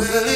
Well,